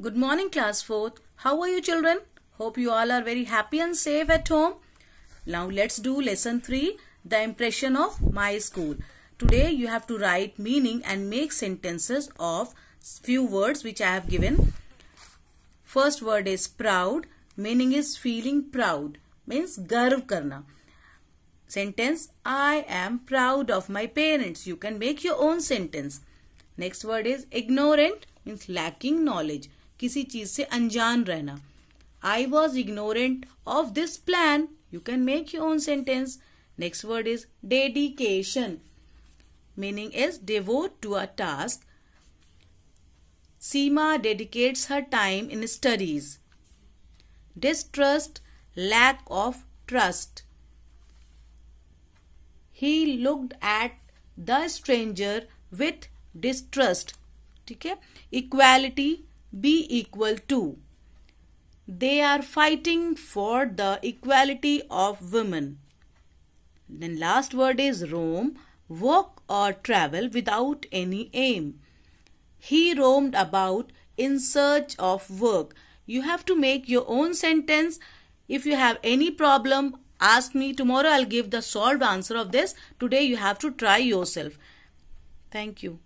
Good morning, class 4th. How are you, children? Hope you all are very happy and safe at home. Now, let's do lesson 3 The impression of my school. Today, you have to write meaning and make sentences of few words which I have given. First word is proud. Meaning is feeling proud. Means garv karna. Sentence I am proud of my parents. You can make your own sentence. Next word is ignorant means lacking knowledge. किसी चीज़ से अनजान रहना। I was ignorant of this plan you can make you own sentence next word is dedication meaning is devote to a task Seema dedicates her time in studies distrust lack of trust he looked at the stranger with distrust ठीक है? Equality be equal to. They are fighting for the equality of women. Then last word is roam, walk or travel without any aim. He roamed about in search of work. You have to make your own sentence. If you have any problem, ask me. Tomorrow I'll give the solved answer of this. Today you have to try yourself. Thank you.